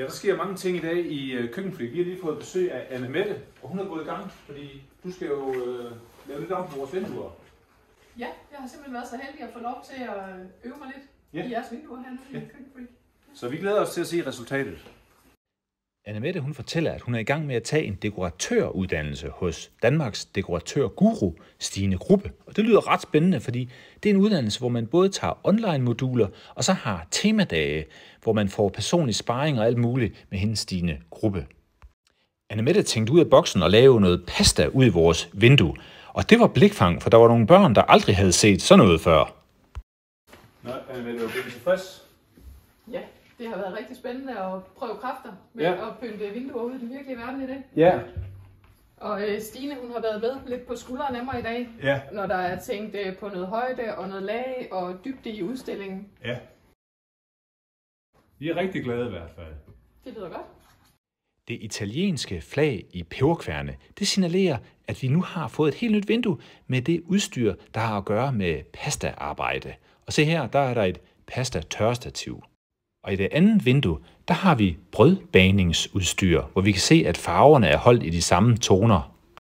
Ja, der sker mange ting i dag i øh, køkkenfri. Vi har lige fået besøg af Anne Mette, og hun er gået i gang, fordi du skal jo øh, lave lidt om på vores vinduer. Ja, jeg har simpelthen været så heldig at få lov til at øve mig lidt Ja. i jeres vinduer her nu i Ja. Køkkenfreak. Så vi glæder os til at se resultatet. Annemette hun fortæller, at hun er i gang med at tage en dekoratøruddannelse hos Danmarks dekoratørguru Stine Gruppe. Og det lyder ret spændende, fordi det er en uddannelse, hvor man både tager online-moduler, og så har temadage, hvor man får personlig sparring og alt muligt med hendes Stine Gruppe. Annemette tænkte ud af boksen og lave noget pasta ud i vores vindue. Og det var blikfang, for der var nogle børn, der aldrig havde set sådan noget før. Nå, Anne Mette, er du tilfreds? Ja, det har været rigtig spændende at prøve kræfter med Ja. at pynte vinduer ud i den virkelige verden i det. Ja. Og øh, Stine, hun har været med lidt på skulderen af mig i dag, Ja. når der er tænkt øh, på noget højde og noget lag og dybde i udstillingen. Ja. Vi er rigtig glade i hvert fald. Det lyder godt. Det italienske flag i peberkværne, det signalerer, at vi nu har fået et helt nyt vindue med det udstyr, der har at gøre med pastaarbejde. Og se her, der er der et pasta tørrestativ. Og i det andet vindue, der har vi brødbaningsudstyr, hvor vi kan se, at farverne er holdt i de samme toner.